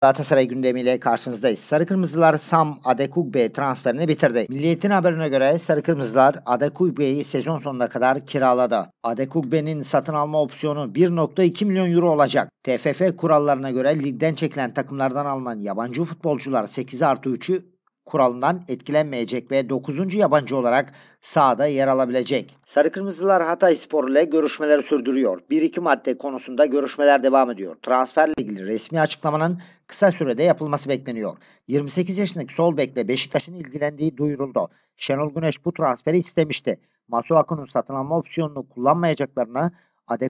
Galatasaray gündemiyle karşınızdayız. Sarı Kırmızılar Sam Adekugbe transferini bitirdi. Milliyetin haberine göre Sarı Kırmızılar Adekugbe'yi sezon sonuna kadar kiraladı. Adekugbe'nin satın alma opsiyonu 1.2 milyon euro olacak. TFF kurallarına göre ligden çekilen takımlardan alınan yabancı futbolcular 8 artı 3'ü kuralından etkilenmeyecek ve 9. yabancı olarak sahada yer alabilecek. Sarı Kırmızılar Hatay Spor ile görüşmeleri sürdürüyor. 1-2 madde konusunda görüşmeler devam ediyor. Transferle ilgili resmi açıklamanın kısa sürede yapılması bekleniyor. 28 yaşındaki sol bekle Beşiktaş'ın ilgilendiği duyuruldu. Şenol Güneş bu transferi istemişti. Masuaku'nun satın alma opsiyonunu kullanmayacaklarını